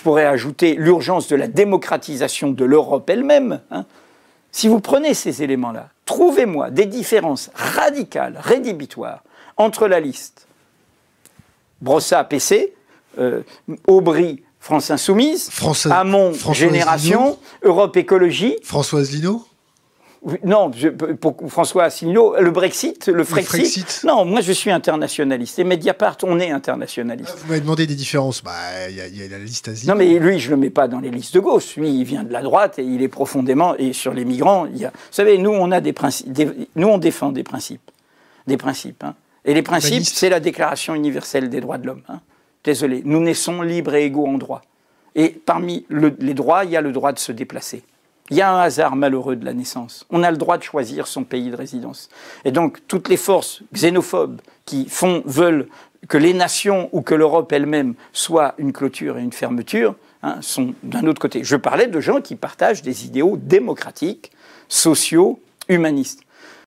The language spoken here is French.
Je pourrais ajouter l'urgence de la démocratisation de l'Europe elle-même. hein. Si vous prenez ces éléments-là, trouvez-moi des différences radicales, rédhibitoires, entre la liste Brossa, PC, euh, Aubry, France Insoumise, France- Hamon, Françoise Génération, Europe Écologie, Françoise Lino Non, je- pour François Asselineau, le Brexit, le Frexit. Frexit. Non, moi je suis internationaliste. Et Mediapart, on est internationaliste. Vous m'avez demandé des différences. Bah, il y, a- il y a la liste Asie. Non, mais lui, je ne le mets pas dans les listes de gauche. Lui, il vient de la droite et il est profondément. Et sur les migrants, il y a. Vous savez, nous, on a des principes. des- Nous, on défend des principes. Des principes. hein. Et les principes, c'est la Déclaration universelle des droits de l'homme. hein. Désolé. Nous naissons libres et égaux en droit. Et parmi le- les droits, il y a le droit de se déplacer. Il y a un hasard malheureux de la naissance. On a le droit de choisir son pays de résidence. Et donc, toutes les forces xénophobes qui font, veulent que les nations ou que l'Europe elle-même soit une clôture et une fermeture hein, sont d'un autre côté. Je parlais de gens qui partagent des idéaux démocratiques, sociaux, humanistes.